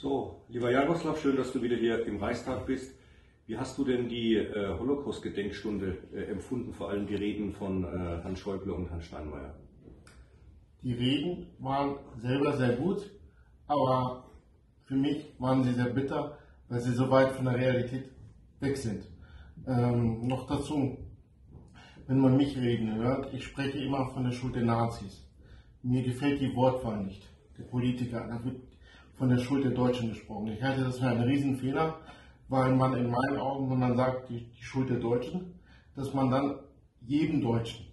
So, lieber Jaroslav, schön, dass du wieder hier im Reichstag bist. Wie hast du denn die äh, Holocaust-Gedenkstunde äh, empfunden, vor allem die Reden von äh, Herrn Schäuble und Herrn Steinmeier? Die Reden waren selber sehr gut, aber für mich waren sie sehr bitter, weil sie so weit von der Realität weg sind. Ähm, noch dazu, wenn man mich reden hört, ich spreche immer von der Schuld der Nazis. Mir gefällt die Wortwahl nicht, der Politiker. Da wird von der Schuld der Deutschen gesprochen. Ich halte das für einen Riesenfehler, weil man in meinen Augen, wenn man sagt, die, die Schuld der Deutschen, dass man dann jedem Deutschen,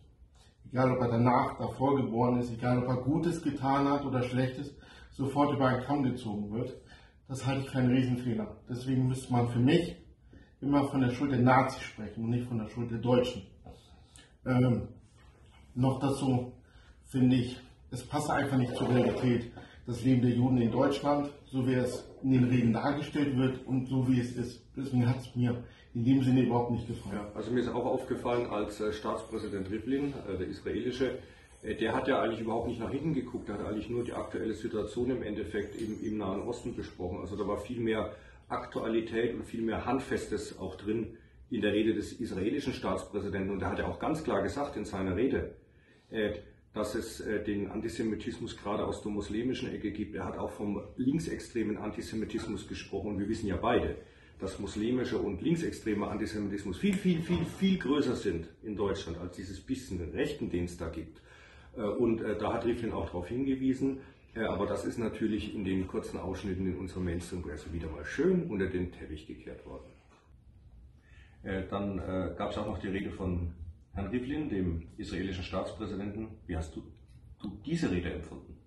egal ob er danach, davor geboren ist, egal ob er Gutes getan hat oder Schlechtes, sofort über einen Kamm gezogen wird. Das halte ich für einen Riesenfehler. Deswegen müsste man für mich immer von der Schuld der Nazis sprechen und nicht von der Schuld der Deutschen. Ähm, noch dazu finde ich, es passt einfach nicht zur Realität das Leben der Juden in Deutschland, so wie es in den Reden dargestellt wird und so wie es ist. Deswegen hat es mir in dem Sinne überhaupt nicht gefallen. Ja, also mir ist auch aufgefallen, als äh, Staatspräsident Rivlin, äh, der israelische, äh, der hat ja eigentlich überhaupt nicht nach hinten geguckt, der hat eigentlich nur die aktuelle Situation im Endeffekt im, im Nahen Osten besprochen. Also da war viel mehr Aktualität und viel mehr Handfestes auch drin in der Rede des israelischen Staatspräsidenten. Und er hat ja auch ganz klar gesagt in seiner Rede, dass es äh, den Antisemitismus gerade aus der muslimischen Ecke gibt. Er hat auch vom linksextremen Antisemitismus gesprochen und wir wissen ja beide, dass muslimischer und linksextremer Antisemitismus viel, viel, viel, viel größer sind in Deutschland als dieses bisschen Rechten, den es da gibt. Äh, und äh, da hat Rivlin auch darauf hingewiesen. Aber das ist natürlich in den kurzen Ausschnitten in unserem Mainstream-Presse wieder mal schön unter den Teppich gekehrt worden. Dann gab es auch noch die Rede von Herrn Rivlin, dem israelischen Staatspräsidenten, wie hast du, du diese Rede empfunden?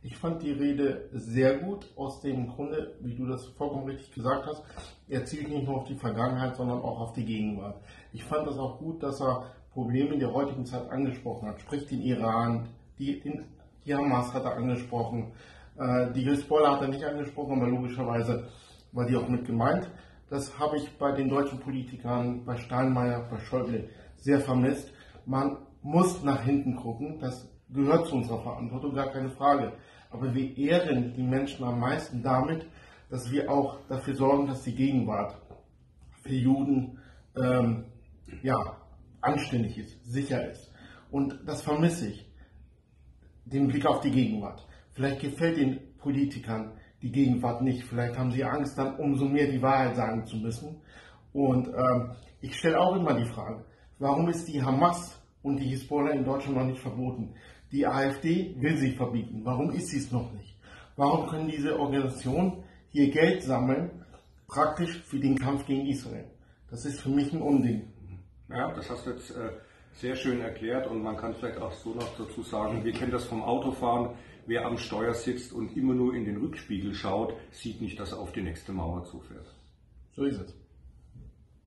Ich fand die Rede sehr gut, aus dem Grunde, wie du das vollkommen richtig gesagt hast, er zielt nicht nur auf die Vergangenheit, sondern auch auf die Gegenwart. Ich fand es auch gut, dass er Probleme in der heutigen Zeit angesprochen hat, sprich den Iran, die, den, die Hamas hat er angesprochen, äh, die Hezbollah hat er nicht angesprochen, aber logischerweise war die auch mit gemeint. Das habe ich bei den deutschen Politikern, bei Steinmeier, bei Schäuble sehr vermisst. Man muss nach hinten gucken, das gehört zu unserer Verantwortung, gar keine Frage. Aber wir ehren die Menschen am meisten damit, dass wir auch dafür sorgen, dass die Gegenwart für Juden ähm, ja, anständig ist, sicher ist. Und das vermisse ich, den Blick auf die Gegenwart. Vielleicht gefällt den Politikern die Gegenwart nicht. Vielleicht haben sie Angst, dann umso mehr die Wahrheit sagen zu müssen. Und ähm, ich stelle auch immer die Frage, Warum ist die Hamas und die Hisbollah in Deutschland noch nicht verboten? Die AfD will sie verbieten. Warum ist sie es noch nicht? Warum können diese Organisationen hier Geld sammeln, praktisch für den Kampf gegen Israel? Das ist für mich ein Unding. Ja, das hast du jetzt äh, sehr schön erklärt und man kann vielleicht auch so noch dazu sagen, wir kennen das vom Autofahren. Wer am Steuer sitzt und immer nur in den Rückspiegel schaut, sieht nicht, dass er auf die nächste Mauer zufährt. So ist es.